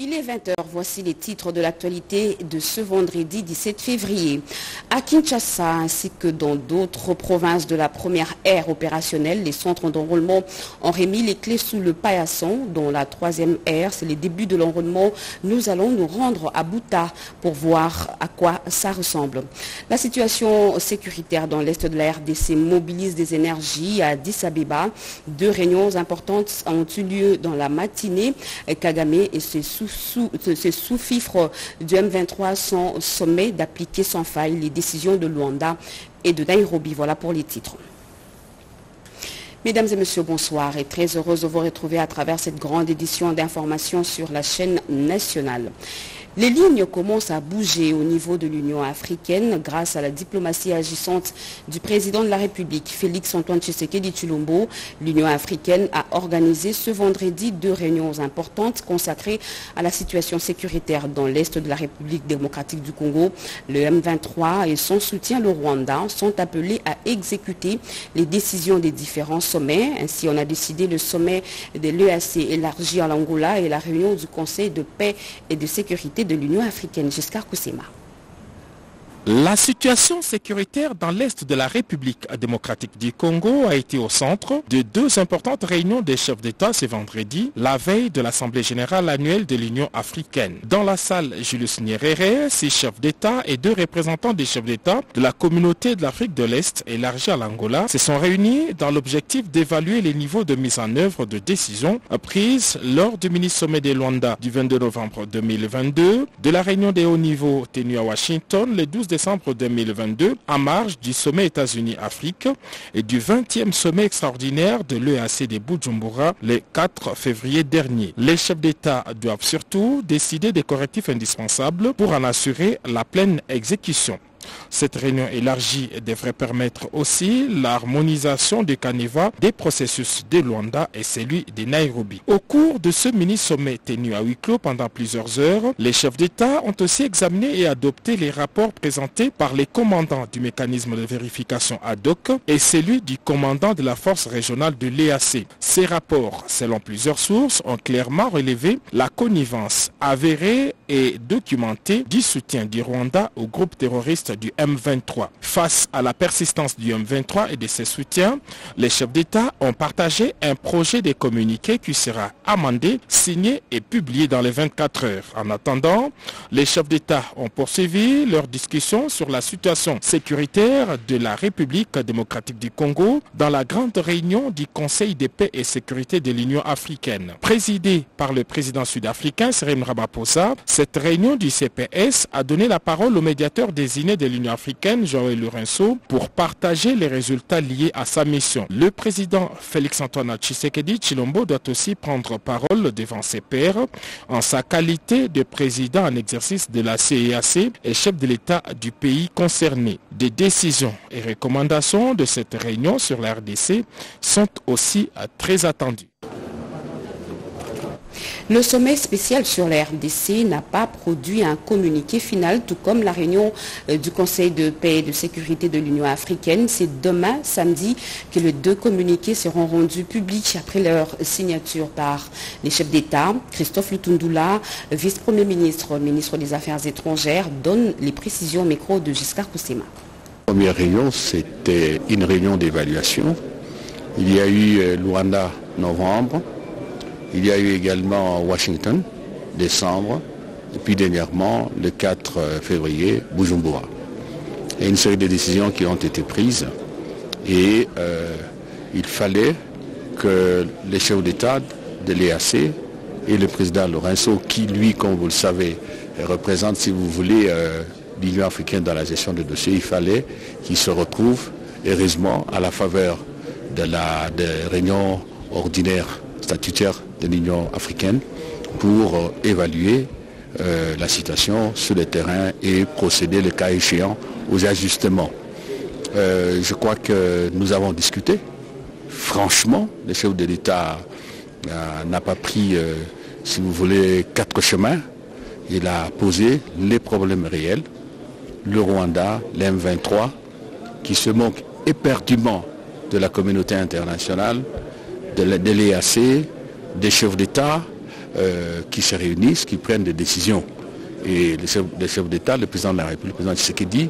Il est 20h, voici les titres de l'actualité de ce vendredi 17 février. À Kinshasa ainsi que dans d'autres provinces de la première ère opérationnelle, les centres d'enrôlement ont remis les clés sous le paillasson. Dans la troisième ère, c'est le début de l'enrôlement. Nous allons nous rendre à Bouta pour voir à quoi ça ressemble. La situation sécuritaire dans l'est de la RDC mobilise des énergies à Addis Abeba. Deux réunions importantes ont eu lieu dans la matinée. Et ces sous-fifres du M23 sont sommés d'appliquer sans faille les décisions de Luanda et de Nairobi. Voilà pour les titres. Mesdames et messieurs, bonsoir et très heureuse de vous retrouver à travers cette grande édition d'information sur la chaîne nationale. Les lignes commencent à bouger au niveau de l'Union africaine grâce à la diplomatie agissante du président de la République, Félix Antoine Tshisekedi Chulombo. L'Union africaine a organisé ce vendredi deux réunions importantes consacrées à la situation sécuritaire dans l'Est de la République démocratique du Congo. Le M23 et son soutien, le Rwanda, sont appelés à exécuter les décisions des différents sommets. Ainsi, on a décidé le sommet de l'EAC élargi à l'Angola et la réunion du Conseil de paix et de sécurité de l'Union africaine, Giscard Koussema. La situation sécuritaire dans l'Est de la République démocratique du Congo a été au centre de deux importantes réunions des chefs d'État ce vendredi, la veille de l'Assemblée générale annuelle de l'Union africaine. Dans la salle Julius Nyerere, six chefs d'État et deux représentants des chefs d'État de la communauté de l'Afrique de l'Est élargie à l'Angola se sont réunis dans l'objectif d'évaluer les niveaux de mise en œuvre de décisions prises lors du mini-sommet de Luanda du 22 novembre 2022, de la réunion des hauts niveaux tenue à Washington le 12 décembre décembre 2022 en marge du sommet États-Unis-Afrique et du 20e sommet extraordinaire de l'EAC de Bujumbura le 4 février dernier. Les chefs d'État doivent surtout décider des correctifs indispensables pour en assurer la pleine exécution. Cette réunion élargie devrait permettre aussi l'harmonisation du Caneva des processus de Luanda et celui de Nairobi. Au cours de ce mini-sommet tenu à huis clos pendant plusieurs heures, les chefs d'État ont aussi examiné et adopté les rapports présentés par les commandants du mécanisme de vérification ad hoc et celui du commandant de la force régionale de l'EAC. Ces rapports, selon plusieurs sources, ont clairement relevé la connivence avérée et documentée du soutien du Rwanda au groupe terroriste du M23. Face à la persistance du M23 et de ses soutiens, les chefs d'État ont partagé un projet de communiqué qui sera amendé, signé et publié dans les 24 heures. En attendant, les chefs d'État ont poursuivi leur discussion sur la situation sécuritaire de la République démocratique du Congo dans la grande réunion du Conseil de paix et sécurité de l'Union africaine. Présidée par le président sud-africain Cyril Ramaphosa, cette réunion du CPS a donné la parole au médiateur désigné de l'Union africaine, Joël Lorenzo, pour partager les résultats liés à sa mission. Le président Félix-Antoine Tshisekedi Chilombo doit aussi prendre parole devant ses pairs en sa qualité de président en exercice de la CEAC et chef de l'État du pays concerné. Des décisions et recommandations de cette réunion sur la RDC sont aussi très attendues. Le sommet spécial sur la RDC n'a pas produit un communiqué final, tout comme la réunion du Conseil de paix et de sécurité de l'Union africaine. C'est demain, samedi, que les deux communiqués seront rendus publics après leur signature par les chefs d'État. Christophe Lutundula, vice-premier ministre, ministre des Affaires étrangères, donne les précisions au micro de Giscard Koussema. La première réunion, c'était une réunion d'évaluation. Il y a eu Luanda, novembre. Il y a eu également Washington, décembre, et puis dernièrement, le 4 février, Bujumbura. Et une série de décisions qui ont été prises. Et euh, il fallait que les chefs d'État de l'EAC et le président Lorenzo, qui lui, comme vous le savez, représente, si vous voulez, euh, l'Union africaine dans la gestion des dossiers, il fallait qu'ils se retrouvent, heureusement, à la faveur de la réunion ordinaire statutaire de l'Union africaine pour euh, évaluer euh, la situation sur le terrain et procéder le cas échéant aux ajustements. Euh, je crois que nous avons discuté. Franchement, le chef de l'État n'a pas pris, si vous voulez, quatre chemins. Il a posé les problèmes réels. Le Rwanda, l'M23, qui se moque éperdument de la communauté internationale, de l'EAC, des chefs d'État, qui se réunissent, qui prennent des décisions. Et le chef, d'État, le président de la République, le président Tshisekedi,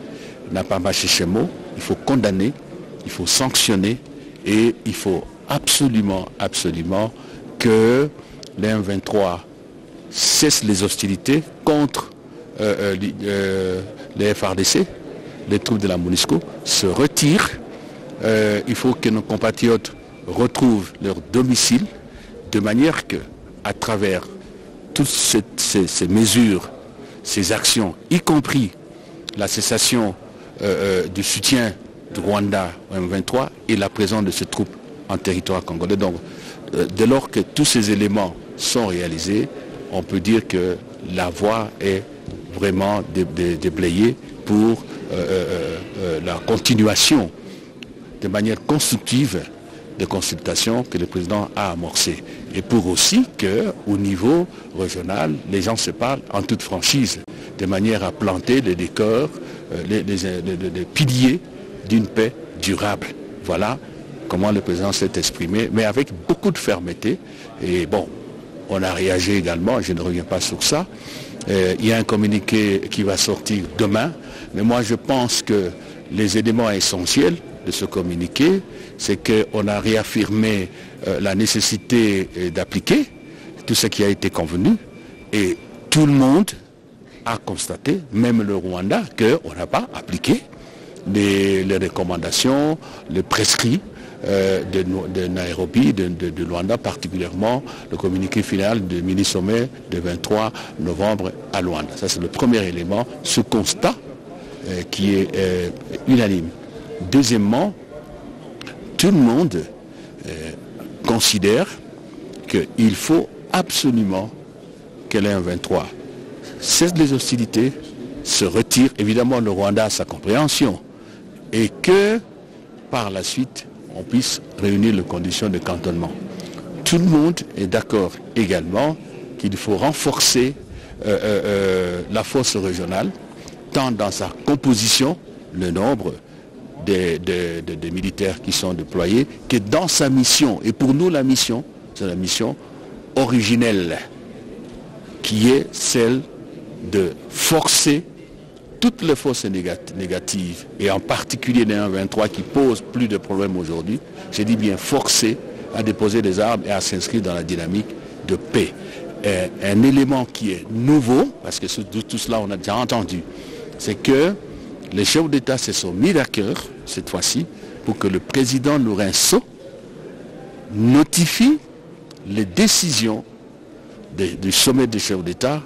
n'a pas marché chez mots. Il faut condamner, il faut sanctionner et il faut absolument, absolument que les 23 cessent les hostilités contre euh, euh, euh, les FRDC, les troupes de la MONUSCO, se retirent. il faut que nos compatriotes retrouvent leur domicile de manière que, à travers toutes ces mesures ces actions, y compris la cessation euh, euh, du soutien du Rwanda au M23 et la présence de ces troupes en territoire congolais. Donc, euh, dès lors que tous ces éléments sont réalisés, on peut dire que la voie est vraiment déblayée pour la continuation de manière constructive des consultations que le président a amorcées. Et pour aussi qu'au niveau régional, les gens se parlent en toute franchise, de manière à planter les décors, euh, les, piliers d'une paix durable. Voilà comment le président s'est exprimé, mais avec beaucoup de fermeté. Et bon, on a réagi également, je ne reviens pas sur ça. Euh, il y a un communiqué qui va sortir demain, mais moi je pense que les éléments essentiels de ce communiqué, c'est qu'on a réaffirmé euh, la nécessité euh, d'appliquer tout ce qui a été convenu et tout le monde a constaté, même le Rwanda, qu'on n'a pas appliqué les, recommandations, les prescrits euh, de, Nairobi, de, de, Luanda, particulièrement le communiqué final du mini-sommet de 23 novembre à Luanda. Ça, c'est le premier élément, ce constat qui est unanime. Deuxièmement, tout le monde euh, considère qu'il faut absolument que un 23 cesse les hostilités, se retire, évidemment le Rwanda a sa compréhension, et que par la suite, on puisse réunir les conditions de cantonnement. Tout le monde est d'accord également qu'il faut renforcer euh, euh, la force régionale, tant dans sa composition, le nombre, des, militaires qui sont déployés, que dans sa mission, et pour nous la mission, c'est la mission originelle, qui est celle de forcer toutes les forces négatives, et en particulier les 1-23 qui posent plus de problèmes aujourd'hui, j'ai dit bien forcer à déposer des armes et à s'inscrire dans la dynamique de paix. un élément qui est nouveau, parce que tout cela on a déjà entendu, c'est que les chefs d'État se sont mis d'accord, cette fois-ci, pour que le président Lourenço notifie les décisions du sommet des chefs d'État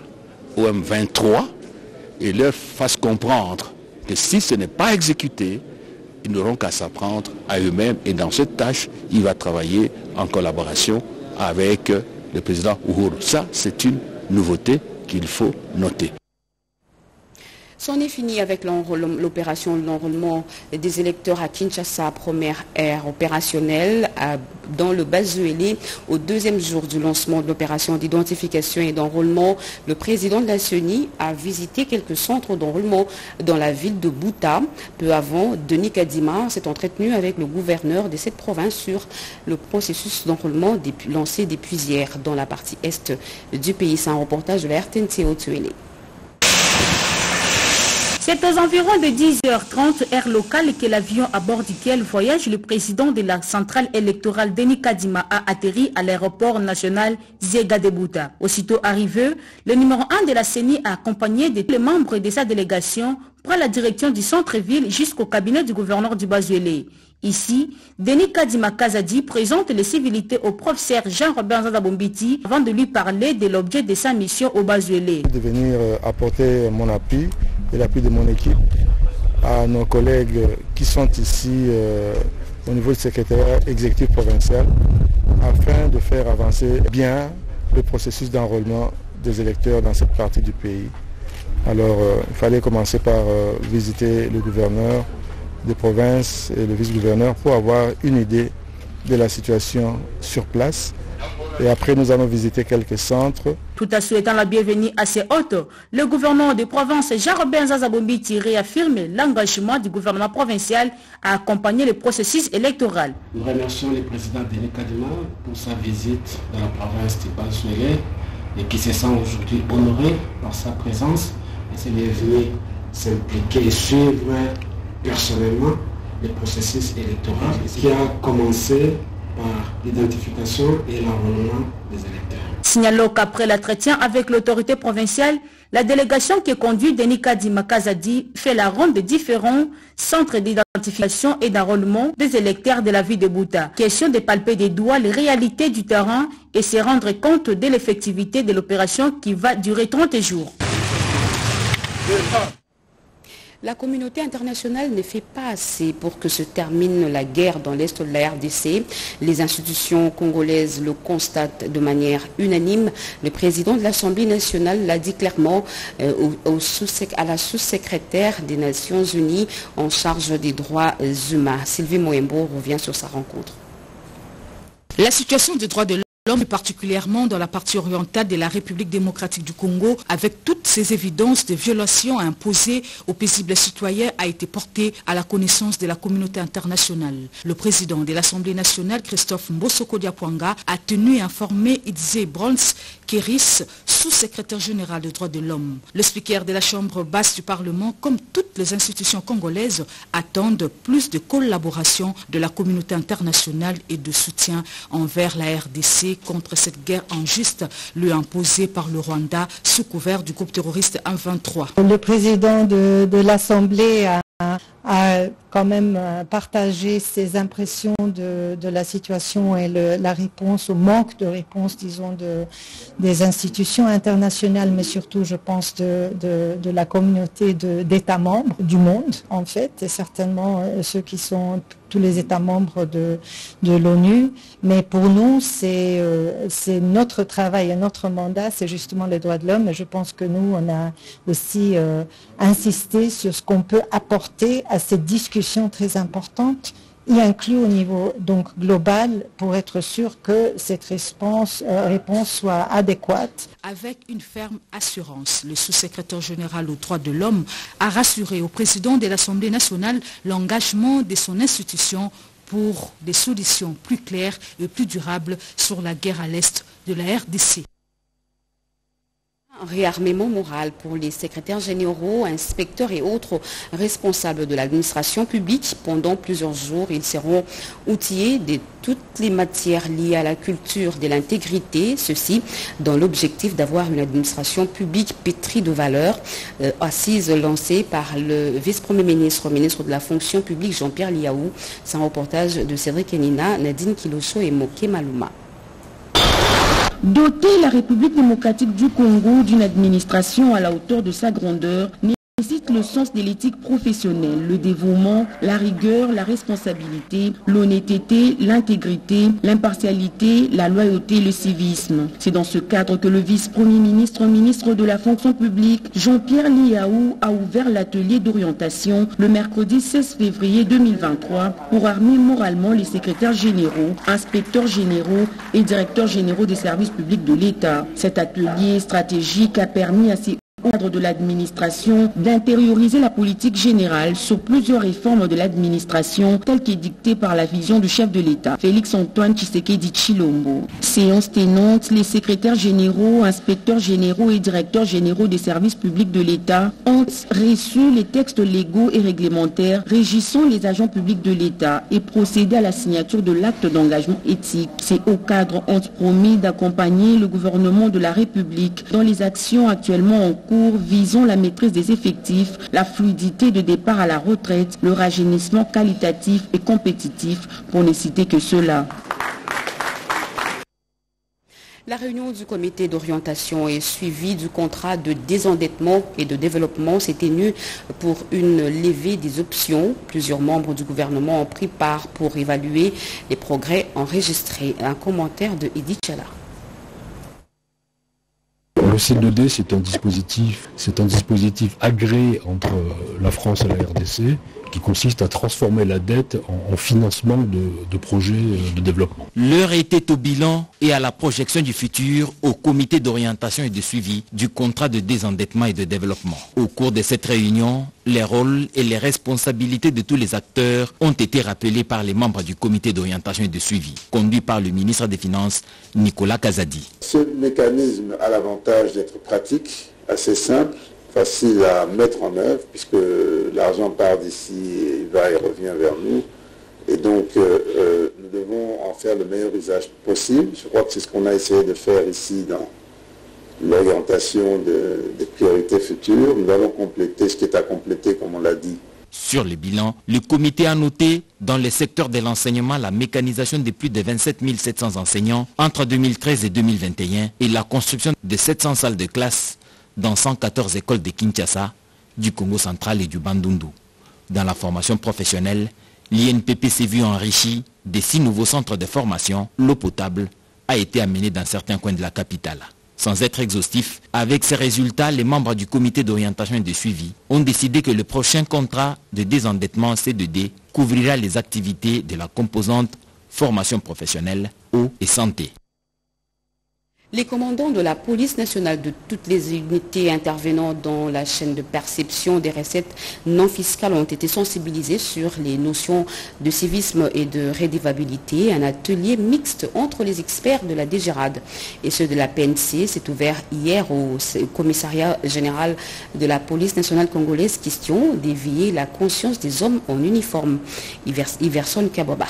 au M23 et leur fasse comprendre que si ce n'est pas exécuté, ils n'auront qu'à s'apprendre à eux-mêmes et dans cette tâche, il va travailler en collaboration avec le président Uhuru. Ça, c'est une nouveauté qu'il faut noter. C'en est fini avec l'opération l'enrôlement des électeurs à Kinshasa, première ère opérationnelle dans le Bazuélé. Au deuxième jour du lancement de l'opération d'identification et d'enrôlement, le président de la CENI a visité quelques centres d'enrôlement dans la ville de Bouta. Peu avant, Denis Kadima s'est entretenu avec le gouverneur de cette province sur le processus d'enrôlement lancé depuis hier dans la partie est du pays. C'est un reportage de la RTNC c'est aux environs de 10h30 heure locale que l'avion à bord duquel voyage le président de la centrale électorale Denis Kadima a atterri à l'aéroport national Ziega de Bouta. Aussitôt arrivé, le numéro 1 de la CENI a accompagné de tous les membres de sa délégation prend la direction du centre-ville jusqu'au cabinet du gouverneur du Bazuélé. Ici, Denis Kadima Kazadi présente les civilités au professeur Jean-Robert Zadabombiti avant de lui parler de l'objet de sa mission au Bazuélé. De venir apporter mon appui et l'appui de mon équipe à nos collègues qui sont ici euh, au niveau du secrétaire exécutif provincial afin de faire avancer bien le processus d'enrôlement des électeurs dans cette partie du pays. Alors, euh, il fallait commencer par visiter le gouverneur, des provinces et le vice-gouverneur pour avoir une idée de la situation sur place. Et après, nous allons visiter quelques centres. Tout en souhaitant la bienvenue à ces hôtes, le gouvernement des provinces Jean-Robert Zazabombiti réaffirme l'engagement du gouvernement provincial à accompagner le processus électoral. Nous remercions le président Denis Kadima pour sa visite dans la province de Bansuélé et qui se sent aujourd'hui honoré par sa présence et c'est venu s'impliquer et suivre personnellement le processus électoral qui a commencé par l'identification et l'enrôlement des électeurs. Signalons qu'après l'entretien avec l'autorité provinciale, la délégation qui est conduite Denis Kadima Kazadi fait la ronde des différents centres d'identification et d'enrôlement des électeurs de la ville de Bouta. Question de palper des doigts les réalités du terrain et se rendre compte de l'effectivité de l'opération qui va durer 30 jours. La communauté internationale ne fait pas assez pour que se termine la guerre dans l'Est de la RDC. Les institutions congolaises le constatent de manière unanime. Le président de l'Assemblée nationale l'a dit clairement euh, à la sous-secrétaire des Nations Unies en charge des droits humains. Sylvie Moembo revient sur sa rencontre. La situation des droits de L'homme, particulièrement dans la partie orientale de la République démocratique du Congo, avec toutes ces évidences de violations imposées aux paisibles citoyens, a été porté à la connaissance de la communauté internationale. Le président de l'Assemblée nationale, Christophe Mbosoko Diapwanga, a tenu à informer Idzé Brons Kéris, sous-secrétaire général des droits de l'homme. Le speaker de la Chambre basse du Parlement, comme toutes les institutions congolaises, attendent plus de collaboration de la communauté internationale et de soutien envers la RDC contre cette guerre injuste lui imposée par le Rwanda sous couvert du groupe terroriste M23. Le président de, l'Assemblée a, quand même partagé ses impressions de, la situation et la réponse, au manque de réponse, disons, de, des institutions internationales, mais surtout, je pense, de, la communauté d'États membres du monde, en fait, et certainement euh, ceux qui sont tous les États membres de, de l'ONU. Mais pour nous, c'est euh, notre travail et notre mandat, c'est justement les droits de l'homme. Et je pense que nous, on a aussi euh, insisté sur ce qu'on peut apporter à cette discussion très importante y inclut au niveau global pour être sûr que cette réponse, euh, réponse soit adéquate. Avec une ferme assurance, le sous-secrétaire général aux droits de l'homme a rassuré au président de l'Assemblée nationale l'engagement de son institution pour des solutions plus claires et plus durables sur la guerre à l'est de la RDC. Un réarmement moral pour les secrétaires généraux, inspecteurs et autres responsables de l'administration publique. Pendant plusieurs jours, ils seront outillés de toutes les matières liées à la culture de l'intégrité, ceci dans l'objectif d'avoir une administration publique pétrie de valeurs, euh, assise lancée par le vice-premier ministre, ministre de la fonction publique Jean-Pierre Liaou. C'est un reportage de Cédric Enina, Nadine Kiloso et Moké Maluma. Doter la République démocratique du Congo d'une administration à la hauteur de sa grandeur nécessite le sens de l'éthique professionnelle, le dévouement, la rigueur, la responsabilité, l'honnêteté, l'intégrité, l'impartialité, la loyauté, le civisme. C'est dans ce cadre que le vice-premier ministre, ministre de la fonction publique, Jean-Pierre Liaou, a ouvert l'atelier d'orientation le mercredi 16 février 2023 pour armer moralement les secrétaires généraux, inspecteurs généraux et directeurs généraux des services publics de l'État. Cet atelier stratégique a permis à ces cadre de l'administration d'intérioriser la politique générale sur plusieurs réformes de l'administration telles qu'édictées par la vision du chef de l'État, Félix-Antoine Tshisekedi Chilombo. Séance tenante, les secrétaires généraux, inspecteurs généraux et directeurs généraux des services publics de l'État ont reçu les textes légaux et réglementaires régissant les agents publics de l'État et procédé à la signature de l'acte d'engagement éthique. Ces hauts cadres ont promis d'accompagner le gouvernement de la République dans les actions actuellement en cours visons la maîtrise des effectifs, la fluidité de départ à la retraite, le rajeunissement qualitatif et compétitif, pour ne citer que cela. La réunion du comité d'orientation et suivi du contrat de désendettement et de développement s'est tenue pour une levée des options. Plusieurs membres du gouvernement ont pris part pour évaluer les progrès enregistrés. Un commentaire de Edith Chala. Le CL2D, c'est un dispositif, c'est un dispositif agréé entre la France et la RDC qui consiste à transformer la dette en, financement de, projets euh, de développement. L'heure était au bilan et à la projection du futur au comité d'orientation et de suivi du contrat de désendettement et de développement. Au cours de cette réunion, Les rôles et les responsabilités de tous les acteurs ont été rappelés par les membres du comité d'orientation et de suivi, conduit par le ministre des Finances, Nicolas Kazadi. Ce mécanisme a l'avantage d'être pratique, assez simple, facile à mettre en œuvre, puisque l'argent part d'ici, il va et revient vers nous. Et donc, euh, euh, nous devons en faire le meilleur usage possible. Je crois que c'est ce qu'on a essayé de faire ici dans l'orientation des priorités futures. Nous allons compléter ce qui est à compléter, comme on l'a dit. Sur le bilan, le comité a noté dans le secteur de l'enseignement la mécanisation de plus de 27 700 enseignants entre 2013 et 2021 et la construction de 700 salles de classe dans 114 écoles de Kinshasa, du Congo central et du Bandundu. Dans la formation professionnelle, l'INPP s'est vu enrichi de six nouveaux centres de formation. L'eau potable a été amenée dans certains coins de la capitale. Sans être exhaustif, avec ces résultats, les membres du comité d'orientation et de suivi ont décidé que le prochain contrat de désendettement C2D couvrira les activités de la composante formation professionnelle, eau et santé. Les commandants de la police nationale de toutes les unités intervenant dans la chaîne de perception des recettes non fiscales ont été sensibilisés sur les notions de civisme et de rédivabilité. Un atelier mixte entre les experts de la DGRAD et ceux de la PNC s'est ouvert hier au commissariat général de la police nationale congolaise. Question d'éveiller la conscience des hommes en uniforme. Iverson Kaboba.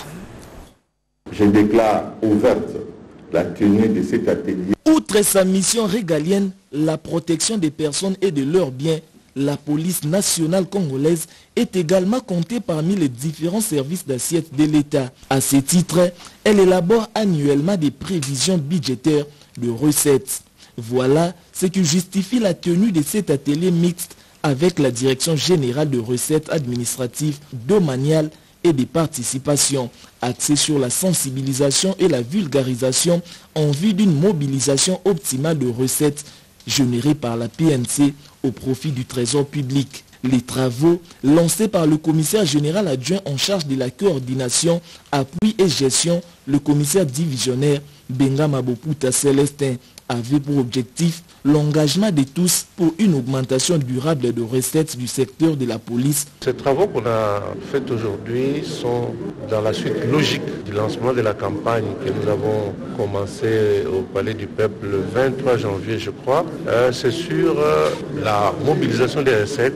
Je déclare ouverte la tenue de cet atelier. Outre sa mission régalienne, la protection des personnes et de leurs biens, la police nationale congolaise est également comptée parmi les différents services d'assiette de l'État. À ce titre, elle élabore annuellement des prévisions budgétaires de recettes. Voilà ce qui justifie la tenue de cet atelier mixte avec la Direction générale de recettes administratives domaniales et des participations axées sur la sensibilisation et la vulgarisation en vue d'une mobilisation optimale de recettes générées par la PNC au profit du trésor public. Les travaux lancés par le commissaire général adjoint en charge de la coordination, appui et gestion, le commissaire divisionnaire Benga Maboputa Célestin, avait pour objectif l'engagement de tous pour une augmentation durable de recettes du secteur de la police. Ces travaux qu'on a faits aujourd'hui sont dans la suite logique du lancement de la campagne que nous avons commencé au Palais du Peuple le 23 janvier, je crois. Euh, c'est sur euh, la mobilisation des recettes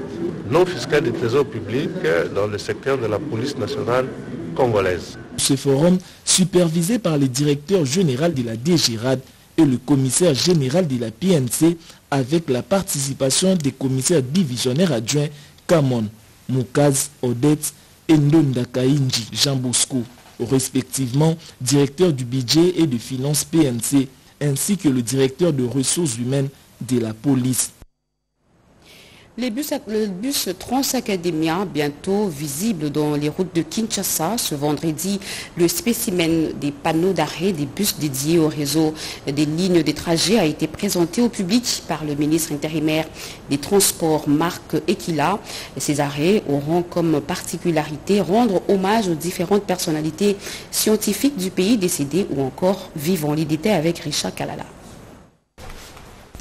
non fiscales du trésor public dans le secteur de la police nationale congolaise. Ce forum, supervisé par le directeur général de la DGRAD, et le commissaire général de la PNC avec la participation des commissaires divisionnaires adjoints Kamon, Moukaz, Odette et Ndonda Kainji, Jean Bosco, respectivement directeur du budget et de finances PNC, ainsi que le directeur de ressources humaines de la police. Les bus, le bus Transacademia, bientôt visible dans les routes de Kinshasa, ce vendredi, le spécimen des panneaux d'arrêt des bus dédiés au réseau des lignes de trajet a été présenté au public par le ministre intérimaire des Transports, Marc Equila. Ces arrêts auront comme particularité rendre hommage aux différentes personnalités scientifiques du pays décédées ou encore vivant. L'idée avec Richard Kalala.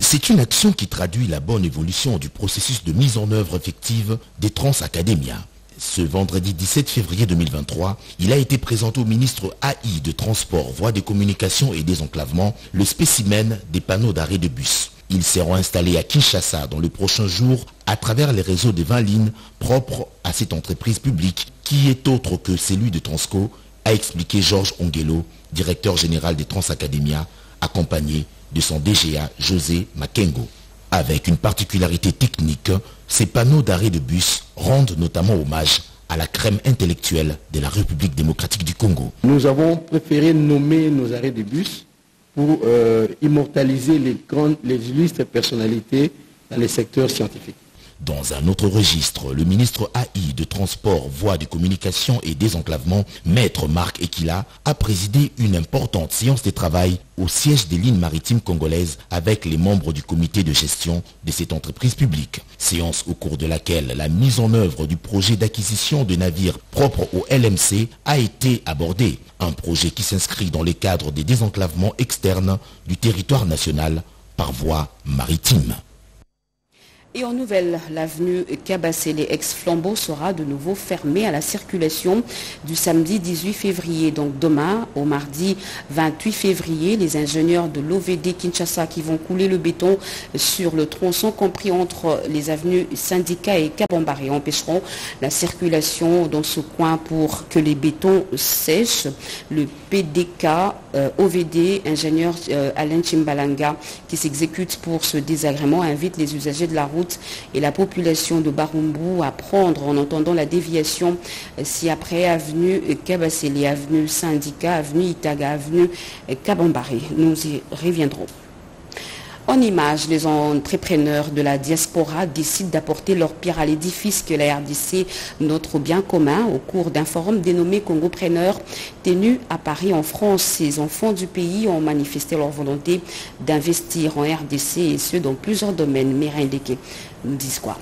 C'est une action qui traduit la bonne évolution du processus de mise en œuvre effective des Trans Academia. Ce vendredi 17 février 2023, il a été présenté au ministre AI de Transport, Voies de Communication et Désenclavement le spécimen des panneaux d'arrêt de bus. Ils seront installés à Kinshasa dans le prochain jour à travers les réseaux de 20 lignes propres à cette entreprise publique qui est autre que celui de Transco, a expliqué Georges Ongelo, directeur général des Trans Academia, accompagné de son DGA José Makengo. Avec une particularité technique, ces panneaux d'arrêt de bus rendent notamment hommage à la crème intellectuelle de la République démocratique du Congo. Nous avons préféré nommer nos arrêts de bus pour euh, immortaliser les, grandes, les illustres personnalités dans les secteurs scientifiques. Dans un autre registre, le ministre AI de Transport, Voies de Communication et Désenclavement, Maître Marc Equila, a présidé une importante séance de travail au siège des lignes maritimes congolaises avec les membres du comité de gestion de cette entreprise publique. Séance au cours de laquelle la mise en œuvre du projet d'acquisition de navires propres au LMC a été abordée. Un projet qui s'inscrit dans le cadre des désenclavements externes du territoire national par voie maritime. Et en nouvelle, l'avenue Cabacélé ex-Flambeau sera de nouveau fermée à la circulation du samedi 18 février. Donc demain, au mardi 28 février, les ingénieurs de l'OVD Kinshasa qui vont couler le béton sur le tronçon compris entre les avenues Syndicat et Kabambaré empêcheront la circulation dans ce coin pour que les bétons sèchent. Le PDK euh, OVD, ingénieur euh, Alain Chimbalanga, qui s'exécute pour ce désagrément, invite les usagers de la route et la population de Barumbu à prendre en entendant la déviation si après avenue Kabaseli, avenue Syndicat, avenue Itaga, avenue Kabambari. Nous y reviendrons. En image, les entrepreneurs de la diaspora décident d'apporter leur pierre à l'édifice que la RDC, notre bien commun, au cours d'un forum dénommé Congopreneur, tenu à Paris en France. Ces enfants du pays ont manifesté leur volonté d'investir en RDC et ce dans plusieurs domaines. Mireille nous disent quoi?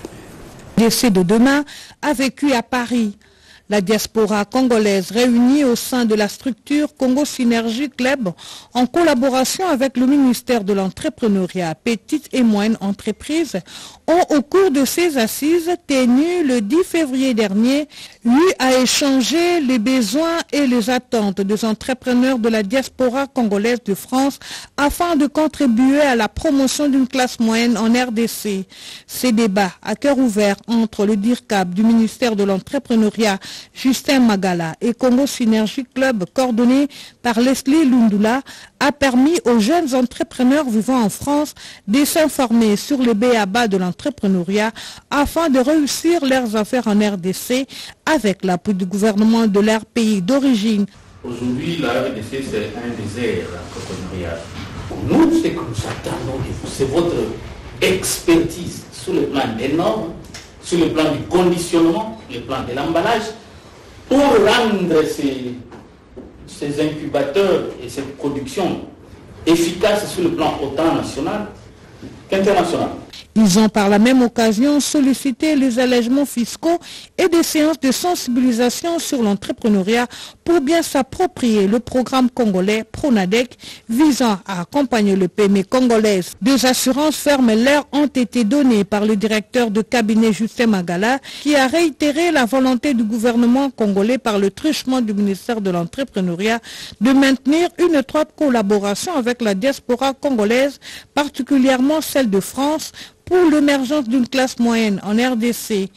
RDC de demain a vécu à Paris. La diaspora congolaise réunie au sein de la structure Congo Synergie Club en collaboration avec le ministère de l'entrepreneuriat Petite et Moyenne Entreprises ont au cours de ces assises tenues le 10 février dernier eu à échanger les besoins et les attentes des entrepreneurs de la diaspora congolaise de France afin de contribuer à la promotion d'une classe moyenne en RDC. Ces débats à cœur ouvert entre le DIRCAP du ministère de l'entrepreneuriat Justin Magala et Congo Synergie Club coordonné par Leslie Lundula a permis aux jeunes entrepreneurs vivant en France de s'informer sur le BABA de l'entrepreneuriat afin de réussir leurs affaires en RDC avec l'appui du gouvernement de leur pays d'origine. Aujourd'hui, la RDC, c'est un désert entrepreneurial. Pour nous, ce que nous attendons c'est votre expertise sur le plan des normes, sur le plan du conditionnement, le plan de l'emballage, pour rendre ces, ces incubateurs et cette production efficaces sur le plan autant national qu'international. Ils ont par la même occasion sollicité les allègements fiscaux et des séances de sensibilisation sur l'entrepreneuriat pour bien s'approprier le programme congolais Pronadec visant à accompagner le PME congolaise. Deux assurances fermes l'air ont été données par le directeur de cabinet Justin Magala qui a réitéré la volonté du gouvernement congolais par le truchement du ministère de l'entrepreneuriat de maintenir une étroite collaboration avec la diaspora congolaise, particulièrement celle de France, pour l'émergence d'une classe moyenne en RDC.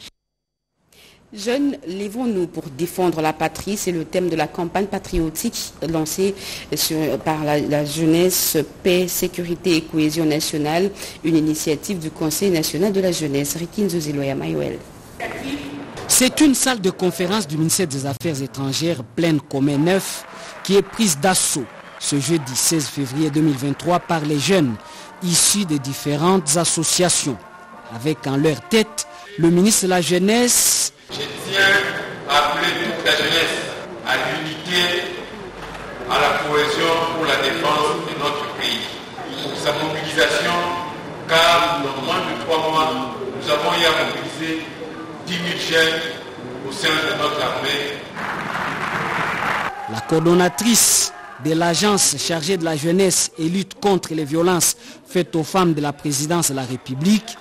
Jeunes, lèvons-nous pour défendre la patrie. C'est le thème de la campagne patriotique lancée par la, jeunesse, paix, sécurité et cohésion nationale, une initiative du Conseil national de la jeunesse. Rikin C'est une salle de conférence du ministère des Affaires étrangères pleine comme un neuf qui est prise d'assaut ce jeudi 16 février 2023 par les jeunes issus des différentes associations, avec en leur tête le ministre de la Jeunesse. Je tiens à appeler toute la jeunesse à l'unité, à la cohésion pour la défense de notre pays, pour sa mobilisation, car dans moins de trois mois, nous avons eu à mobiliser 10 000 jeunes au sein de notre armée. La coordonnatrice de l'agence chargée de la jeunesse et lutte contre les violences aux femmes de la présidence de la République.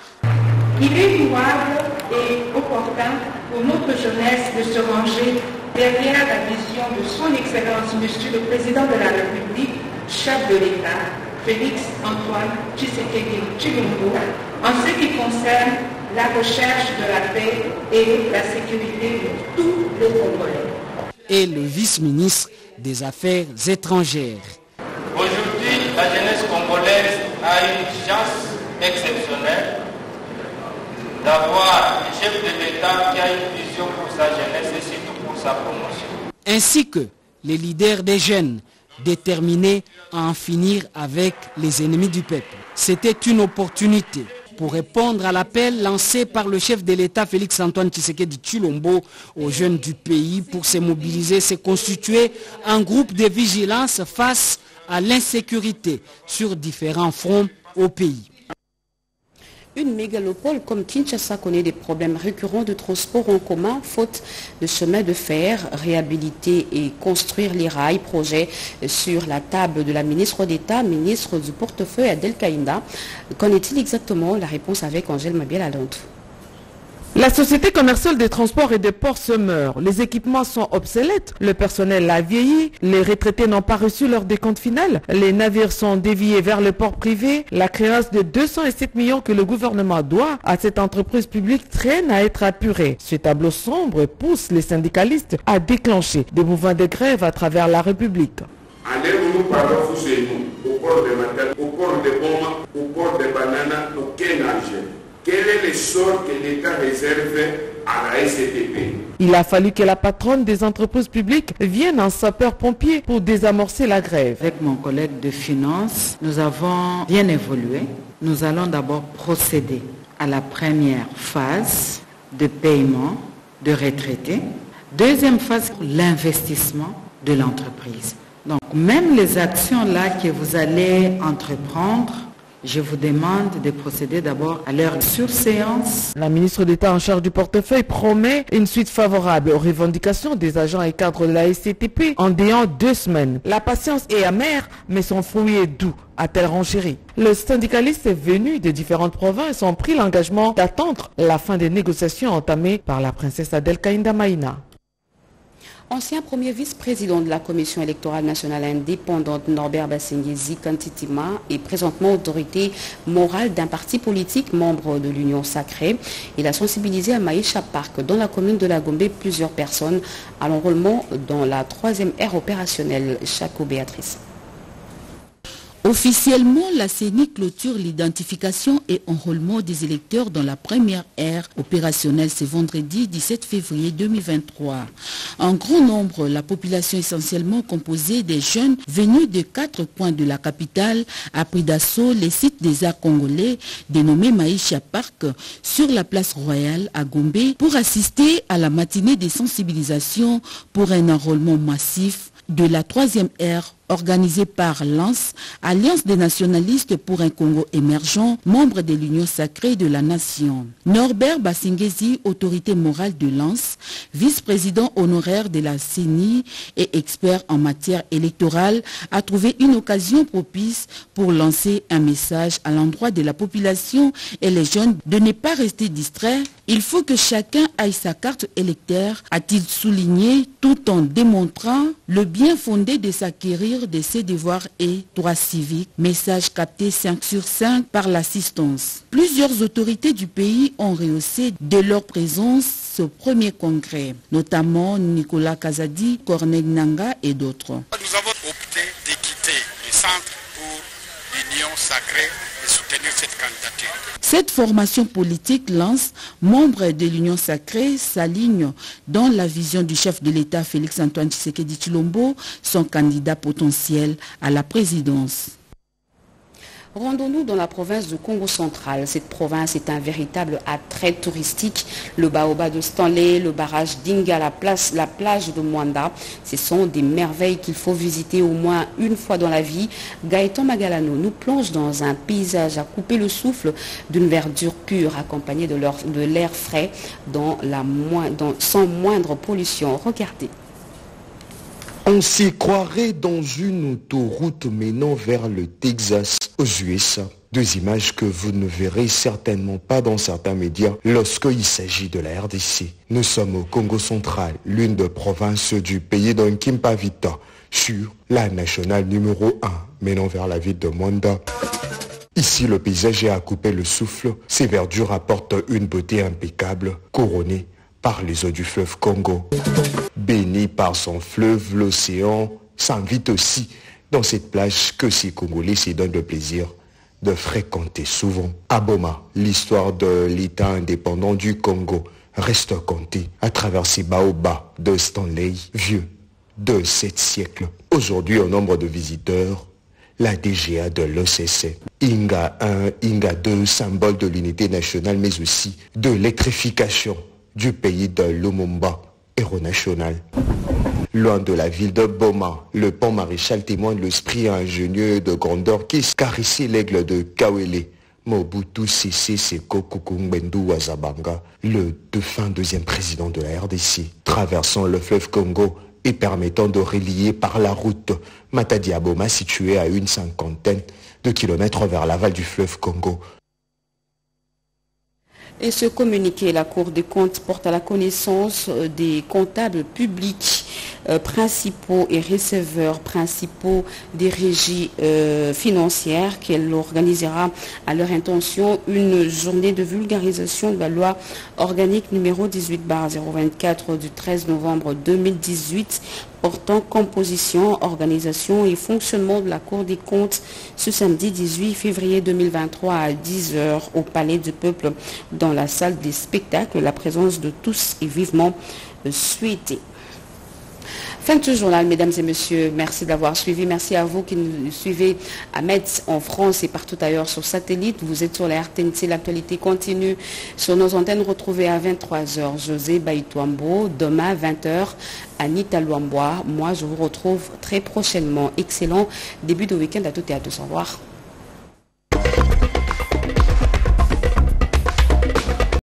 Il est louable et opportun pour notre jeunesse de se ranger derrière la vision de son Excellence Monsieur le Président de la République, chef de l'État, Félix Antoine Tshisekedi Chilombo, en ce qui concerne la recherche de la paix et la sécurité de tous les Congolais. Et le vice-ministre des Affaires étrangères. Aujourd'hui, la une chance exceptionnelle d'avoir un chef de l'État qui a une vision pour sa jeunesse et surtout pour sa promotion. Ainsi que les leaders des jeunes déterminés à en finir avec les ennemis du peuple. C'était une opportunité pour répondre à l'appel lancé par le chef de l'État Félix Antoine Tshisekedi Chulombo aux jeunes du pays pour se mobiliser, se constituer un groupe de vigilance face à l'insécurité sur différents fronts au pays. Une mégalopole comme Kinshasa connaît des problèmes récurrents de transport en commun, faute de chemin de fer, réhabiliter et construire les rails, projet sur la table de la ministre d'État, ministre du portefeuille Adel Kaïnda. Qu'en est-il exactement? La réponse avec Angèle Mabiel Alonto. La société commerciale des transports et des ports se meurt. Les équipements sont obsolètes, le personnel a vieilli, les retraités n'ont pas reçu leur décompte final, les navires sont déviés vers le port privé, la créance de 207 millions que le gouvernement doit à cette entreprise publique traîne à être apurée. Ce tableau sombre pousse les syndicalistes à déclencher des mouvements de grève à travers la République. Allez où nous au port de Matel, au port de Boma, au port. Quel est le sort que l'État réserve à la STP Il a fallu que la patronne des entreprises publiques vienne en sapeur-pompier pour désamorcer la grève. Avec mon collègue de finance, nous avons bien évolué. Nous allons d'abord procéder à la première phase de paiement de retraités. Deuxième phase, l'investissement de l'entreprise. Donc même les actions là que vous allez entreprendre, je vous demande de procéder d'abord à leur surséance. La ministre d'État en charge du portefeuille promet une suite favorable aux revendications des agents et cadres de la SCTP en déant deux semaines. La patience est amère, mais son fruit est doux a-t-elle renchéri. Le syndicaliste venu de différentes provinces ont pris l'engagement d'attendre la fin des négociations entamées par la princesse Adel Kainda Maïna. Ancien premier vice-président de la Commission électorale nationale indépendante Norbert Bassengezi Kantitima est présentement autorité morale d'un parti politique membre de l'Union sacrée. Il a sensibilisé à Maïcha Park, dans la commune de la Gombe, plusieurs personnes à l'enrôlement dans la troisième ère opérationnelle. Chaco Béatrice. Officiellement, la CENI clôture l'identification et enrôlement des électeurs dans la première ère opérationnelle ce vendredi 17 février 2023. En grand nombre, la population essentiellement composée des jeunes venus de quatre coins de la capitale a pris d'assaut les sites des arts congolais dénommés Maïcha Park sur la place royale à Gombe pour assister à la matinée des sensibilisations pour un enrôlement massif de la troisième ère organisée par l'ANS, Alliance des nationalistes pour un Congo émergent, membre de l'Union sacrée de la nation. Norbert Bassingezi, autorité morale de l'ANS, vice-président honoraire de la CENI et expert en matière électorale, a trouvé une occasion propice pour lancer un message à l'endroit de la population et les jeunes de ne pas rester distraits. Il faut que chacun aille sa carte électeur, a-t-il souligné, tout en démontrant le bien fondé de s'acquérir de ses devoirs et droits civiques. Message capté 5 sur 5 par l'assistance. Plusieurs autorités du pays ont rehaussé de leur présence ce premier congrès, notamment Nicolas Kazadi, Corneille Nanga et d'autres. Nous avons opté de le centre pour l'union sacrée Cette formation politique lance, membre de l'Union sacrée, s'aligne dans la vision du chef de l'État Félix-Antoine Tshisekedi Chilombo, son candidat potentiel à la présidence. Rendons-nous dans la province de Congo central. Cette province est un véritable attrait touristique. Le baobab de Stanley, le barrage d'Inga, la, la plage de Mwanda, ce sont des merveilles qu'il faut visiter au moins une fois dans la vie. Gaëtan Magalano nous plonge dans un paysage à couper le souffle d'une verdure pure accompagnée de l'air frais sans moindre pollution. Regardez. On s'y croirait dans une autoroute menant vers le Texas, aux USA. Deux images que vous ne verrez certainement pas dans certains médias lorsqu'il s'agit de la RDC. Nous sommes au Congo central, l'une des provinces du pays d'Ankimpavita, sur la nationale numéro 1 menant vers la ville de Mwanda. Ici, le paysage est à couper le souffle. Ces verdures apportent une beauté impeccable, couronnée par les eaux du fleuve Congo. Béni par son fleuve, l'océan s'invite aussi dans cette plage que ces Congolais se donnent le plaisir de fréquenter souvent. À Boma, l'histoire de l'État indépendant du Congo reste comptée à travers ces baobabs de Stanley, vieux de 7 siècles. Aujourd'hui, au nombre de visiteurs, la DGA de l'OCC. Inga 1, Inga 2, symbole de l'unité nationale, mais aussi de l'électrification du pays de Lumumba, héros national. Loin de la ville de Boma, le pont maréchal témoigne l'esprit ingénieux de grandeur qui scarissait l'aigle de Kawele, Mobutu Sese Seko Kukungbendu Wazabanga, le défunt deuxième président de la RDC, traversant le fleuve Congo et permettant de relier par la route Matadi-Aboma située à une cinquantaine de kilomètres vers l'aval du fleuve Congo et ce communiqué, la Cour des comptes porte à la connaissance euh, des comptables publics euh, principaux et receveurs principaux des régies euh, financières qu'elle organisera à leur intention une journée de vulgarisation de la loi organique numéro 18-024 du 13 novembre 2018 portant composition, organisation et fonctionnement de la Cour des comptes ce samedi 18 février 2023 à 10h au Palais du Peuple dans la salle des spectacles. La présence de tous est vivement souhaitée. Fin de ce journal, mesdames et messieurs. Merci d'avoir suivi. Merci à vous qui nous suivez à Metz, en France et partout ailleurs sur satellite. Vous êtes sur la RTNC. L'actualité continue sur nos antennes retrouvées à 23h. José Baïtouambo. Demain, 20h, Anita Luambois. Moi, je vous retrouve très prochainement. Excellent début de week-end à toutes et à tous. Au revoir.